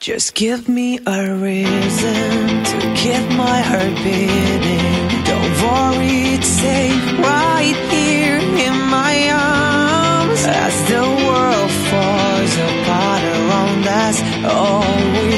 Just give me a reason to keep my heart beating. Don't worry, it's safe right here in my arms. As the world falls apart around us, all we